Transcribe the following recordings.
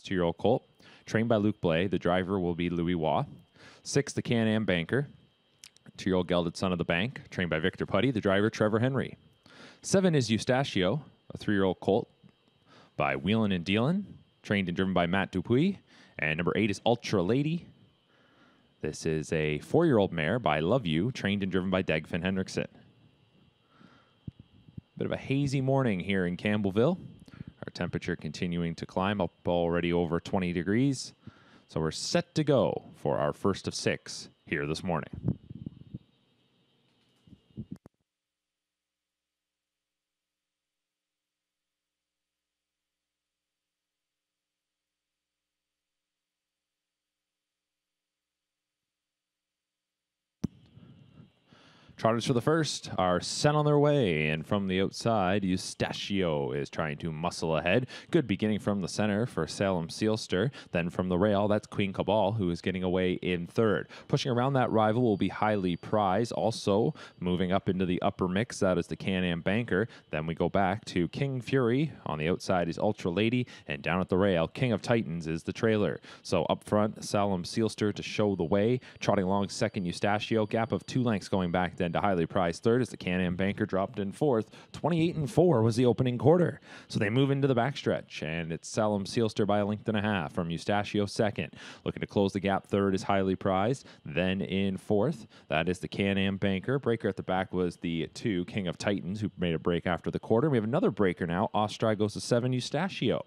two year old colt, trained by Luc Blais. The driver will be Louis Waugh. Six, the Can Am Banker, two year old gelded son of the bank, trained by Victor Puddy. The driver, Trevor Henry. Seven is Eustachio, a three year old colt by Wheelin' and Dealin', trained and driven by Matt Dupuis. And number eight is Ultra Lady. This is a four year old mare by Love You, trained and driven by Dagfinn Henriksen. Bit of a hazy morning here in Campbellville. Our temperature continuing to climb up already over 20 degrees. So we're set to go for our first of six here this morning. Trotters for the first are sent on their way, and from the outside, Eustachio is trying to muscle ahead. Good beginning from the center for Salem Sealster. Then from the rail, that's Queen Cabal, who is getting away in third. Pushing around that rival will be highly prized. Also, moving up into the upper mix, that is the Can Am Banker. Then we go back to King Fury. On the outside is Ultra Lady, and down at the rail, King of Titans is the trailer. So up front, Salem Sealster to show the way. Trotting along second, Eustachio. Gap of two lengths going back then to highly prized third as the Can-Am Banker dropped in fourth. 28 and 4 was the opening quarter. So they move into the backstretch, and it's Salem Sealster by a length and a half from Eustachio second. Looking to close the gap third is highly prized. Then in fourth, that is the Can-Am Banker. Breaker at the back was the two King of Titans who made a break after the quarter. We have another breaker now. Ostrai goes to seven, Eustachio.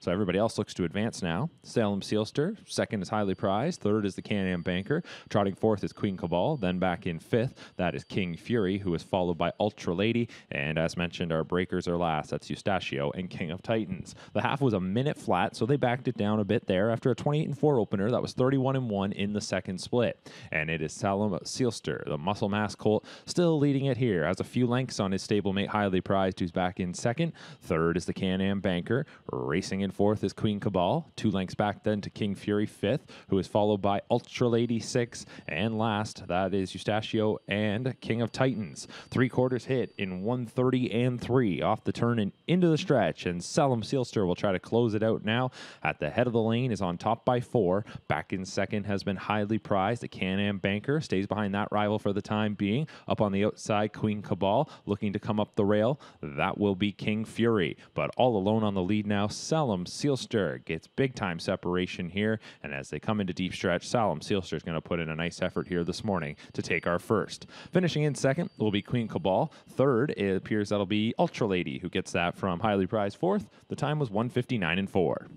So everybody else looks to advance now. Salem Sealster, second is highly prized. Third is the Can-Am Banker. Trotting fourth is Queen Cabal. Then back in fifth, that is King Fury, who is followed by Ultra Lady. And as mentioned, our breakers are last. That's Eustachio and King of Titans. The half was a minute flat, so they backed it down a bit there after a 28 and 4 opener. That was 31 and 1 in the second split. And it is Salem Sealster, the muscle mass colt, still leading it here. Has a few lengths on his stablemate, highly prized, who's back in second. Third is the Can Am Banker. Racing in fourth is Queen Cabal. Two lengths back then to King Fury, fifth, who is followed by Ultra Lady, six. And last, that is Eustachio and King of Titans. Three quarters hit in 130 and three off the turn and into the stretch. And Salem Sealster will try to close it out now. At the head of the lane is on top by four. Back in second has been highly prized. The Can Am Banker stays behind that rival for the time being. Up on the outside, Queen Cabal looking to come up the rail. That will be King Fury. But all alone on the lead now, Salem Sealster gets big time separation here. And as they come into deep stretch, Salem Sealster is going to put in a nice effort here this morning to take our first. Finishing in second will be Queen Cabal. Third, it appears that'll be Ultra Lady, who gets that from highly prized fourth. The time was 159 and 4.